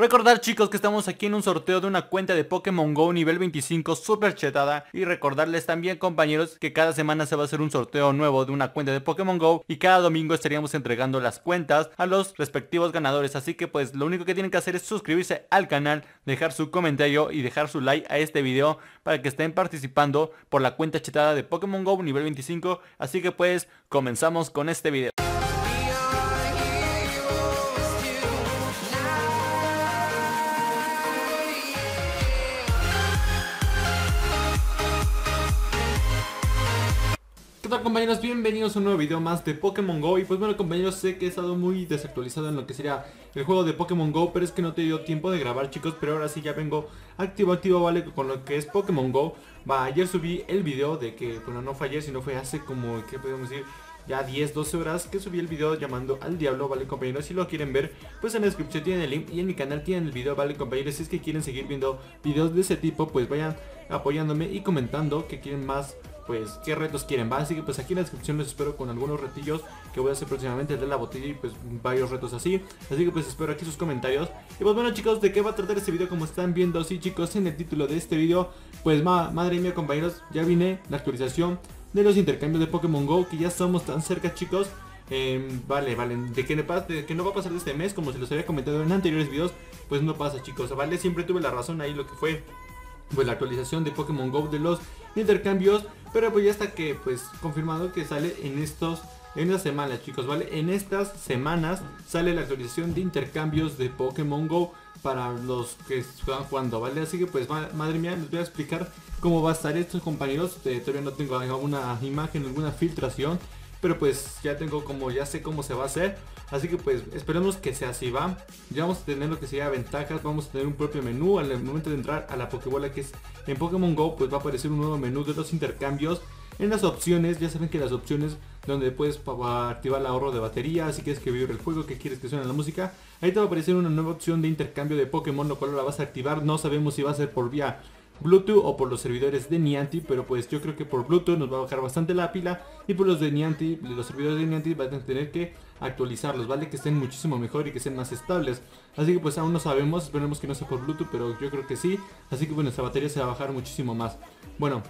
Recordar chicos que estamos aquí en un sorteo de una cuenta de Pokémon GO nivel 25 super chetada. Y recordarles también compañeros que cada semana se va a hacer un sorteo nuevo de una cuenta de Pokémon GO y cada domingo estaríamos entregando las cuentas a los respectivos ganadores. Así que pues lo único que tienen que hacer es suscribirse al canal, dejar su comentario y dejar su like a este video para que estén participando por la cuenta chetada de Pokémon GO nivel 25 así que pues comenzamos con este video. Tal compañeros? Bienvenidos a un nuevo video más de Pokémon GO. Y pues bueno compañeros, sé que he estado muy desactualizado en lo que sería el juego de Pokémon GO Pero es que no te dio tiempo de grabar chicos. Pero ahora sí ya vengo activo, activo, vale, con lo que es Pokémon GO. Va, ayer subí el video de que, bueno, no fue ayer, sino fue hace como, ¿qué podemos decir? ya 10, 12 horas que subí el video llamando al diablo, vale compañeros, si lo quieren ver, pues en la descripción tienen el link y en mi canal tienen el video, vale compañeros, si es que quieren seguir viendo videos de ese tipo, pues vayan apoyándome y comentando que quieren más pues qué retos quieren, ¿va? Así que pues aquí en la descripción les espero con algunos retillos que voy a hacer próximamente, de la botella y pues varios retos así. Así que pues espero aquí sus comentarios. Y pues bueno chicos, ¿de qué va a tratar este video? Como están viendo, sí chicos, en el título de este video, pues madre mía compañeros, ya vine la actualización de los intercambios de Pokémon GO, que ya estamos tan cerca chicos. Em, vale, vale, de que, de que no va a pasar de este mes, como se los había comentado en anteriores videos, pues no pasa chicos, vale, siempre tuve la razón ahí lo que fue pues la actualización de Pokémon GO de los intercambios pero pues ya está que pues confirmado que sale en estos en las semanas chicos vale en estas semanas sale la actualización de intercambios de Pokémon Go para los que están jugando vale así que pues madre mía les voy a explicar cómo va a estar estos compañeros. Eh, todavía no tengo alguna imagen alguna filtración pero pues ya tengo como ya sé cómo se va a hacer Así que pues esperemos que sea así, ¿va? Ya vamos a tener lo que sería ventajas, vamos a tener un propio menú al momento de entrar a la Pokébola que es en Pokémon GO, pues va a aparecer un nuevo menú de los intercambios. En las opciones, ya saben que las opciones donde puedes activar el ahorro de batería, si quieres que vibre el juego, que quieres que suene la música, ahí te va a aparecer una nueva opción de intercambio de Pokémon, lo cual la vas a activar, no sabemos si va a ser por vía Bluetooth o por los servidores de Niantic, pero pues yo creo que por Bluetooth nos va a bajar bastante la pila y por los de Niantic, los servidores de Niantic van a tener que actualizarlos, ¿vale? Que estén muchísimo mejor y que sean más estables. Así que pues aún no sabemos, esperemos que no sea por Bluetooth, pero yo creo que sí. Así que bueno, esta batería se va a bajar muchísimo más. Bueno,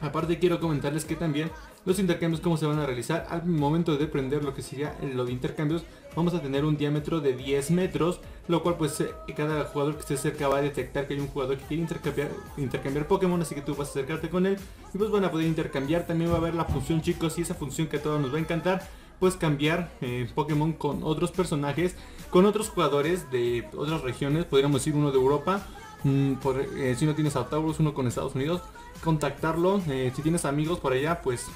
Aparte quiero comentarles que también los intercambios cómo se van a realizar al momento de prender lo que sería lo de intercambios vamos a tener un diámetro de 10 metros lo cual pues eh, cada jugador que esté cerca va a detectar que hay un jugador que quiere intercambiar, intercambiar Pokémon así que tú vas a acercarte con él y pues van a poder intercambiar también va a haber la función chicos y esa función que a todos nos va a encantar pues cambiar eh, Pokémon con otros personajes con otros jugadores de otras regiones podríamos decir uno de Europa mm, eh, si no tienes a uno con Estados Unidos contactarlo. Si tienes amigos por allá, pues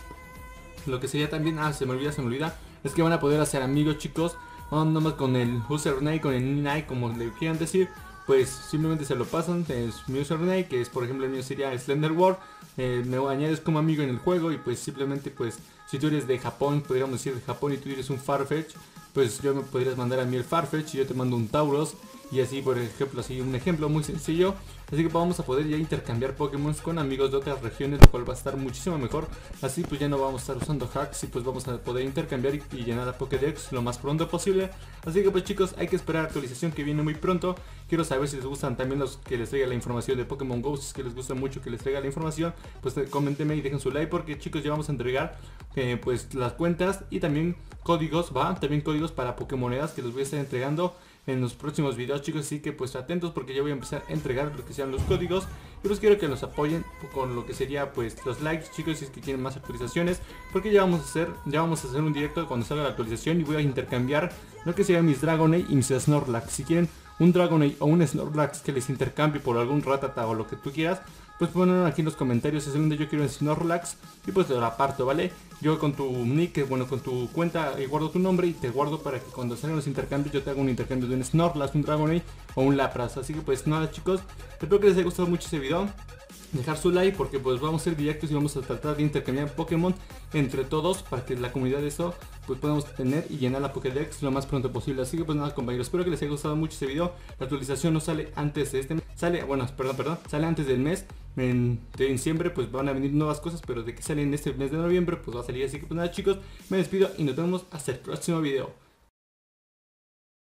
lo que sería también, ah, se me olvida, se me olvida, es que van a poder hacer amigos, chicos. No nomás con el username, con el name, como le quieran decir, pues simplemente se lo pasan. Es mi username, que es por ejemplo el mío sería Slender World. Eh, me añades como amigo en el juego y pues simplemente pues si tú eres de Japón, podríamos decir de Japón y tú eres un Farfetch, pues yo me podrías mandar a mí el Farfetch y yo te mando un Tauros y así por ejemplo así un ejemplo muy sencillo. Así que vamos a poder ya intercambiar Pokémon con amigos de otras regiones lo cual va a estar muchísimo mejor. Así pues ya no vamos a estar usando hacks y pues vamos a poder intercambiar y, llenar a Pokédex lo más pronto posible. Así que pues chicos hay que esperar actualización que viene muy pronto. Quiero saber si les gustan también los que les traiga la información de Pokémon Go. Si es que les gusta mucho que les traiga la información pues eh, coméntenme y dejen su like porque chicos ya vamos a entregar eh, pues las cuentas y también códigos va también códigos para Pokémonedas que les voy a estar entregando en los próximos videos chicos así que pues atentos porque ya voy a empezar a entregar lo que sean los códigos y pues quiero que nos apoyen con lo que sería pues los likes chicos si es que quieren más actualizaciones porque ya vamos a hacer ya vamos a hacer un directo cuando salga la actualización y voy a intercambiar lo que sería mis Dragonite y mis Snorlax si quieren un Dragonite o un Snorlax que les intercambie por algún Ratata o lo que tú quieras pues ponen aquí en los comentarios es donde yo quiero enseñar relax y pues te lo aparto, ¿vale? Yo con tu nick, bueno, con tu cuenta eh, guardo tu nombre y te guardo para que cuando salgan los intercambios yo te haga un intercambio de un Snorlax, un Dragonite o un Lapras. Así que pues nada chicos, espero que les haya gustado mucho este video dejar su like porque pues vamos a ser directos y vamos a tratar de intercambiar Pokémon entre todos para que la comunidad de eso pues podamos tener y llenar la Pokédex lo más pronto posible. Así que pues nada compañeros, espero que les haya gustado mucho este video. La actualización no sale antes de este mes, sale, bueno, perdón, perdón, sale antes del mes. En, de diciembre pues van a venir nuevas cosas, pero de que sale en este mes de noviembre pues va a salir. Así que pues nada chicos, me despido y nos vemos hasta el próximo video.